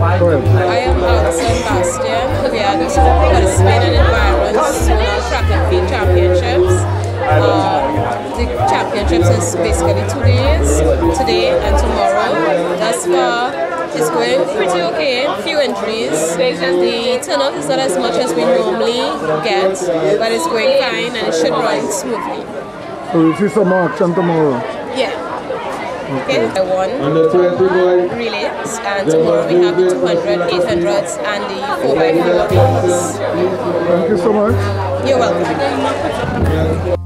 Go ahead. I am Alison Bastian. We are just participating in Byron's National Track and Field Championships. Uh, the championships is basically two days, today and tomorrow. Thus far, it's going pretty okay. Few entries. The turnout is not as much as we normally get, but it's going fine and it should run smoothly. So we'll see some action tomorrow. Yeah. Okay, I won Under 20 boy. Relays and tomorrow we have the 200, 800s and the 4x4 relays. Thank you so much. You're welcome.